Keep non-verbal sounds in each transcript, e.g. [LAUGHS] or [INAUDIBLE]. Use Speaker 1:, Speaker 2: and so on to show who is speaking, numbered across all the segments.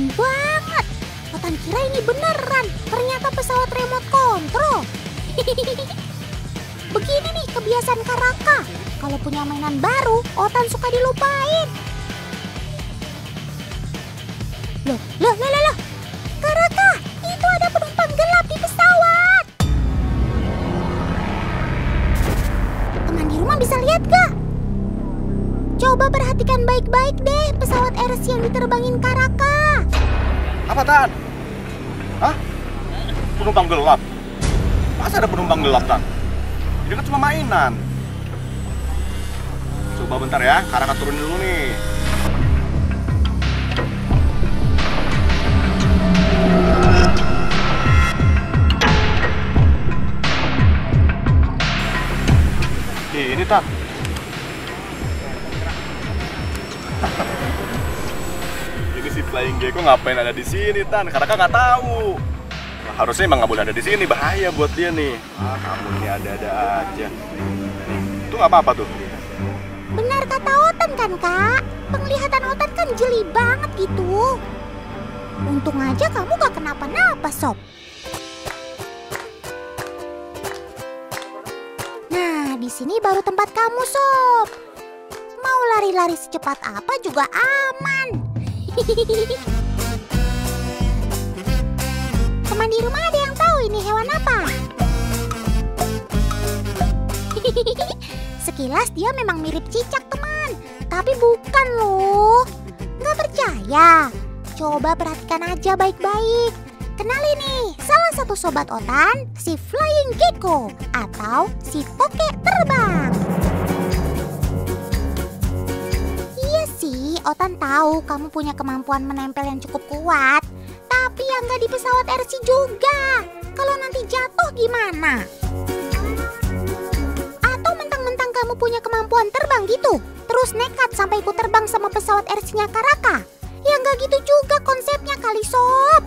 Speaker 1: Serem banget. Otan kira ini beneran. Ternyata pesawat remote control. [LAUGHS] Begini nih kebiasaan Karaka. Kalau punya mainan baru, Otan suka dilupain. Loh, loh, loh, loh, loh. Karaka, itu ada penumpang gelap di pesawat. Teman di rumah bisa lihat gak? Coba perhatikan baik-baik deh pesawat RC yang diterbangin Karaka.
Speaker 2: Apa Tan? Hah? Penumpang gelap? Masa ada penumpang gelap Tan? Ini kan cuma mainan. Coba bentar ya, Karaka turunin dulu nih. Ini Tan. Si Flying Gecko ngapain ada di sini Tan? Karaka nggak tahu. Nah, harusnya emang nggak boleh ada di sini, bahaya buat dia nih. Ah, kamu ini ada-ada aja. Itu nggak apa-apa tuh.
Speaker 1: Benar kata Otan kan kak? Penglihatan Otan kan jeli banget gitu. Untung aja kamu gak kenapa-napa sob. Nah, di sini baru tempat kamu sob. Mau lari-lari secepat apa juga aman. [LAUGHS] Teman di rumah ada yang tahu ini hewan apa? [LAUGHS] Sekilas dia memang mirip cicak teman, tapi bukan loh. Nggak percaya? Coba perhatikan aja baik-baik. Kenali nih, salah satu sobat Otan, si Flying Gecko atau si tokek terbang. Otan tahu kamu punya kemampuan menempel yang cukup kuat. Tapi yang nggak di pesawat RC juga. Kalau nanti jatuh gimana? Atau mentang-mentang kamu punya kemampuan terbang gitu, terus nekat sampai ikut terbang sama pesawat RC-nya Karaka? Ya nggak gitu juga konsepnya kali sob.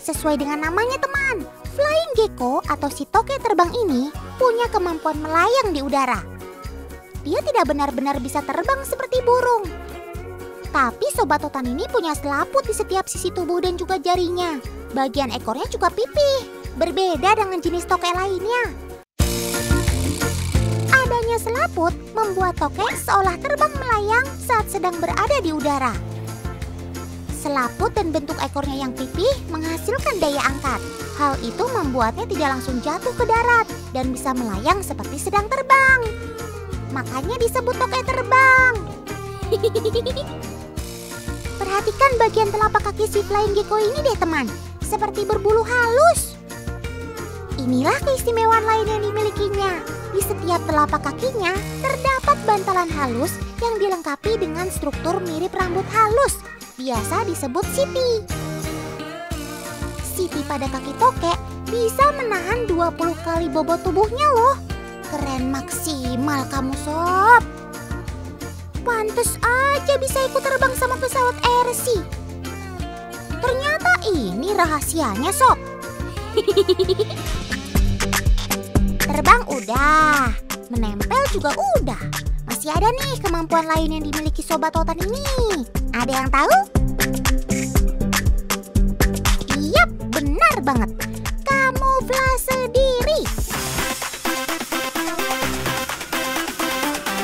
Speaker 1: Sesuai dengan namanya teman, Flying Gecko atau si toke terbang ini punya kemampuan melayang di udara. Dia tidak benar-benar bisa terbang seperti burung. Tapi sobat otan ini punya selaput di setiap sisi tubuh dan juga jarinya. Bagian ekornya juga pipih, berbeda dengan jenis toke lainnya. Adanya selaput membuat toke seolah terbang melayang saat sedang berada di udara. Selaput dan bentuk ekornya yang pipih menghasilkan daya angkat. Hal itu membuatnya tidak langsung jatuh ke darat dan bisa melayang seperti sedang terbang. Makanya disebut toke terbang. [LAUGHS] Perhatikan bagian telapak kaki si flying gecko ini deh teman, seperti berbulu halus. Inilah keistimewaan lain yang dimilikinya. Di setiap telapak kakinya terdapat bantalan halus yang dilengkapi dengan struktur mirip rambut halus, biasa disebut siti. Siti pada kaki tokek bisa menahan 20 kali bobot tubuhnya loh. Keren maksimal kamu sob. Pantes aja bisa ikut terbang sama pesawat RC. Ternyata ini rahasianya sob. [LAUGHS] Terbang udah, menempel juga udah. Masih ada nih kemampuan lain yang dimiliki sobat otan ini. Ada yang tahu? Yap, benar banget. Kamuflase diri.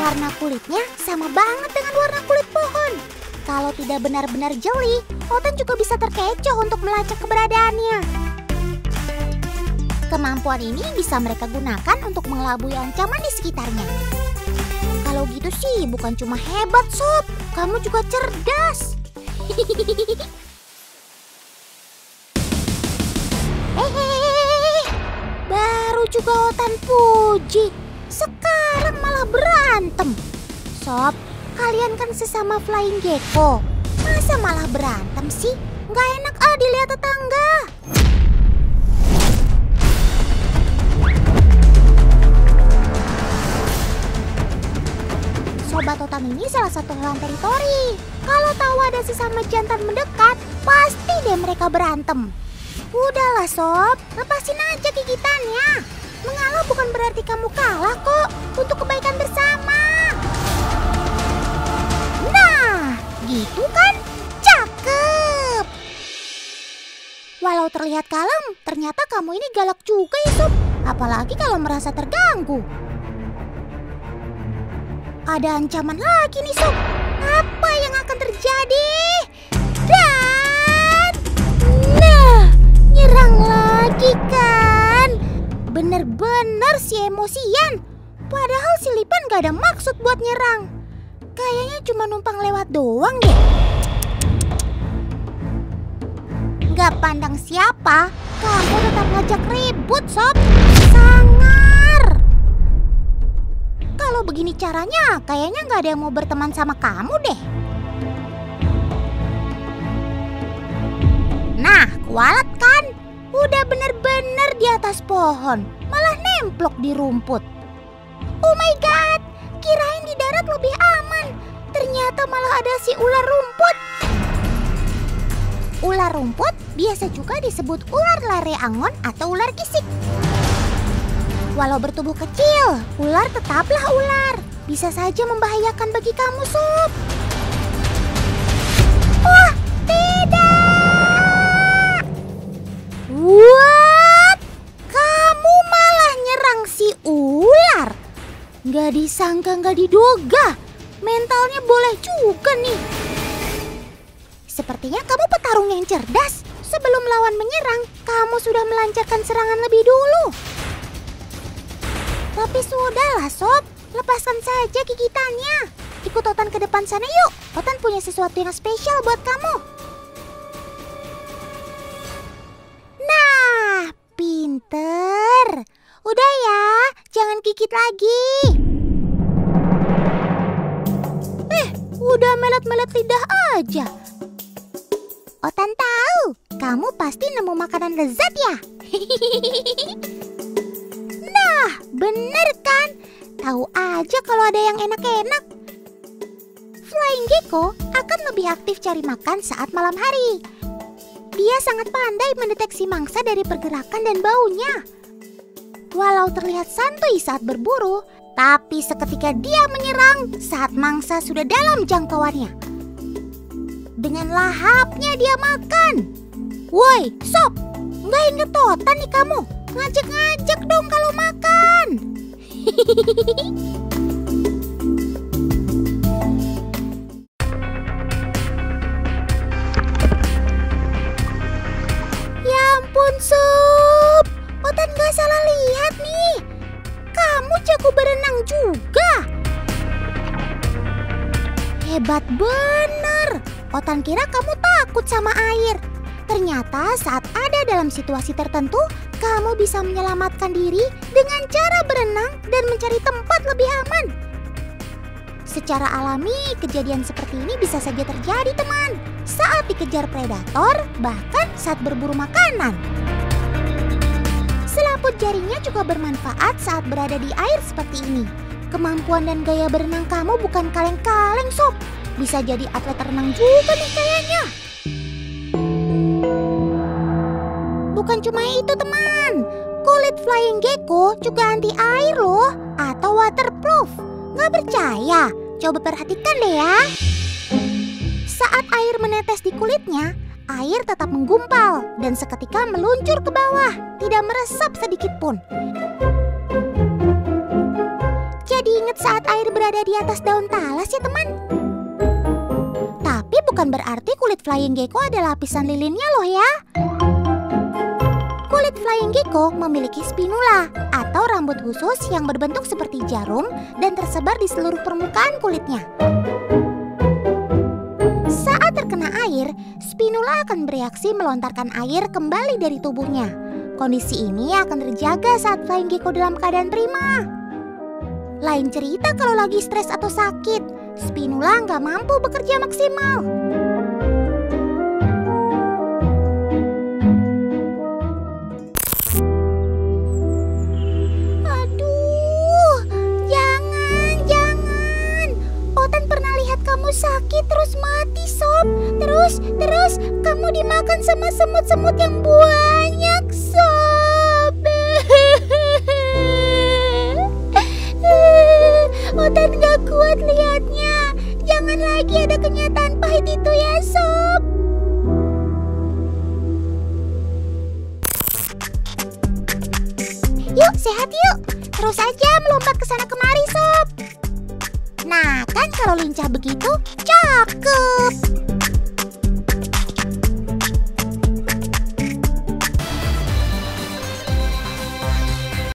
Speaker 1: Warna kulitnya sama banget dengan warna kulit pohon. Kalau tidak benar-benar jeli, Otan juga bisa terkecoh untuk melacak keberadaannya. Kemampuan ini bisa mereka gunakan untuk mengelabui ancaman di sekitarnya. Kalau gitu sih bukan cuma hebat sob, kamu juga cerdas. [LAUGHS] Hehehe, baru juga Otan puji, sekarang malah berantem. Sob, kalian kan sesama flying gecko, masa malah berantem sih? Nggak enak ah dilihat tetangga. Sobat Otan ini salah satu hewan teritori. Kalau tahu ada sesama jantan mendekat, pasti deh mereka berantem. Udahlah sob, lepasin aja gigitannya. Mengalah bukan berarti kamu kalah kok, untuk kebaikan bersama. Nah, gitu kan? Cakep. Walau terlihat kalem, ternyata kamu ini galak juga ya Sob. Apalagi kalau merasa terganggu. Ada ancaman lagi nih Sob. Apa yang akan terjadi? Dan... Nah, nyerang lagi kan? Bener-bener si emosian. Padahal si Lipan gak ada maksud buat nyerang. Kayaknya cuma numpang lewat doang deh. Gak pandang siapa, kamu tetap ngajak ribut, Sob. Sangar. Kalau begini caranya, kayaknya gak ada yang mau berteman sama kamu deh. Nah, kualat? Udah bener-bener di atas pohon, malah nemplok di rumput. Oh my god, kirain di darat lebih aman. Ternyata malah ada si ular rumput. Ular rumput biasa juga disebut ular lare angon atau ular kisik. Walau bertubuh kecil, ular tetaplah ular. Bisa saja membahayakan bagi kamu, Sob. What? Kamu malah nyerang si ular? Gak disangka, gak diduga. Mentalnya boleh juga nih. Sepertinya kamu petarung yang cerdas. Sebelum lawan menyerang, kamu sudah melancarkan serangan lebih dulu. Tapi sudahlah sob, lepaskan saja gigitannya. Ikut Otan ke depan sana yuk. Otan punya sesuatu yang spesial buat kamu. Gigit lagi. Eh, udah melet-melet lidah aja. Otan tahu, kamu pasti nemu makanan lezat ya. [LAUGHS] nah, bener kan? Tahu aja kalau ada yang enak-enak. Flying gecko akan lebih aktif cari makan saat malam hari. Dia sangat pandai mendeteksi mangsa dari pergerakan dan baunya. Walau terlihat santuy saat berburu, tapi seketika dia menyerang saat mangsa sudah dalam jangkauannya. Dengan lahapnya dia makan. Woi, sob, nggak inget totan nih kamu. Ngajak-ngajak dong kalau makan. [LAUGHS] Hebat bener. Otan kira kamu takut sama air. Ternyata saat ada dalam situasi tertentu, kamu bisa menyelamatkan diri dengan cara berenang dan mencari tempat lebih aman. Secara alami, kejadian seperti ini bisa saja terjadi, teman. Saat dikejar predator, bahkan saat berburu makanan. Selaput jarinya juga bermanfaat saat berada di air seperti ini. Kemampuan dan gaya berenang kamu bukan kaleng-kaleng, sob. Bisa jadi atlet renang juga nih kayaknya. Bukan cuma itu teman, kulit flying gecko juga anti air loh atau waterproof. Nggak percaya? Coba perhatikan deh ya. Saat air menetes di kulitnya, air tetap menggumpal dan seketika meluncur ke bawah, tidak meresap sedikit pun. Jadi ingat saat air berada di atas daun talas ya teman. Tapi bukan berarti kulit flying gecko ada lapisan lilinnya loh ya. Kulit flying gecko memiliki spinula atau rambut khusus yang berbentuk seperti jarum dan tersebar di seluruh permukaan kulitnya. Saat terkena air, spinula akan bereaksi melontarkan air kembali dari tubuhnya. Kondisi ini akan terjaga saat flying gecko dalam keadaan prima. Lain cerita kalau lagi stres atau sakit, spinula nggak mampu bekerja maksimal. Aduh, jangan, jangan. Otan pernah lihat kamu sakit terus mati, Sob. Terus, terus kamu dimakan sama semut-semut yang banyak, Yuk, sehat yuk. Terus aja melompat ke sana kemari, Sob. Nah, kan kalau lincah begitu, cakep.